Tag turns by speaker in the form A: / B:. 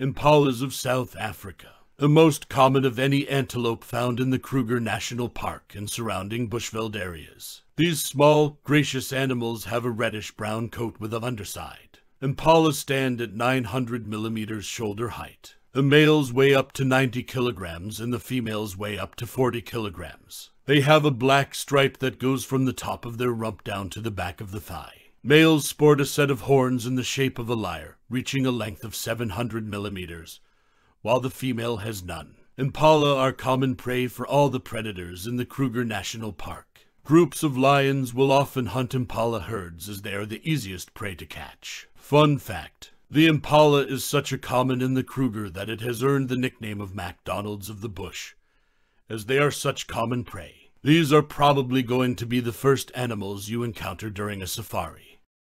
A: Impalas of South Africa. The most common of any antelope found in the Kruger National Park and surrounding bushveld areas. These small, gracious animals have a reddish-brown coat with an underside. Impalas stand at 900 millimeters shoulder height. The males weigh up to 90 kilograms and the females weigh up to 40 kilograms. They have a black stripe that goes from the top of their rump down to the back of the thigh. Males sport a set of horns in the shape of a lyre, reaching a length of 700 millimeters, while the female has none. Impala are common prey for all the predators in the Kruger National Park. Groups of lions will often hunt impala herds as they are the easiest prey to catch. Fun fact. The impala is such a common in the Kruger that it has earned the nickname of McDonald's of the bush, as they are such common prey. These are probably going to be the first animals you encounter during a safari.